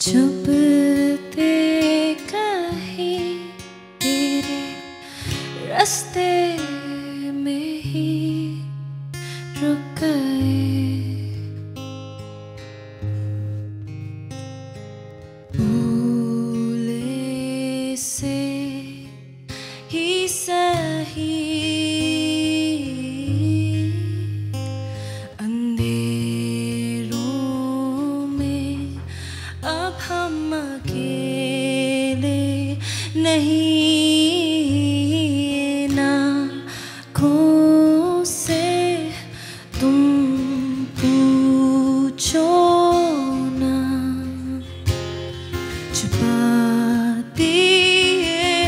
就不。नहीं ना खो तुम पूछो ना छुपाती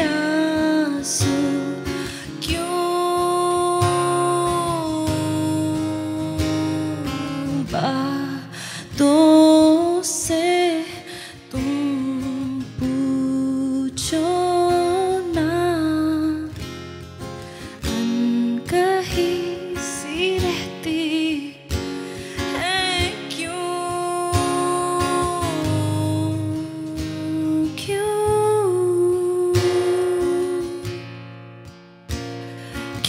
आंसू क्यों बातों से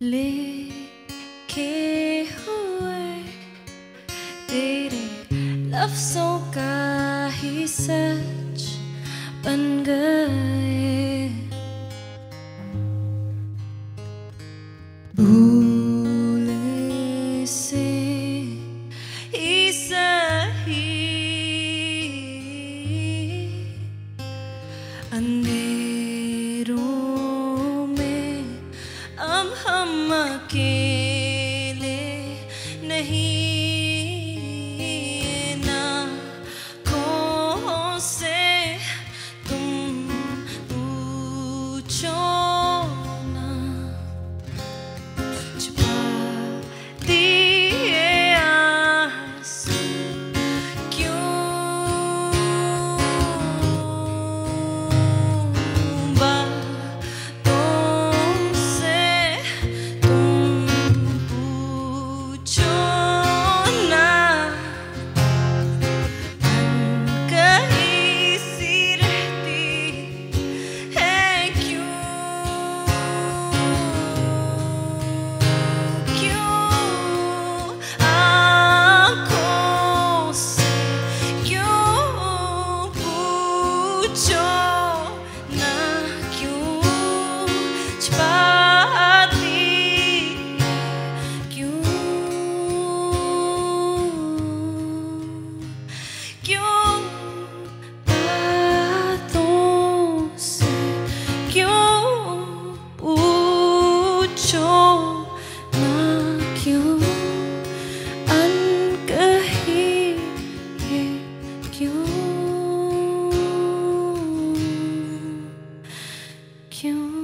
लिखे हुए तेरे लफ्जों का ही सच बन गए भूले से ही सही अंधेरे you.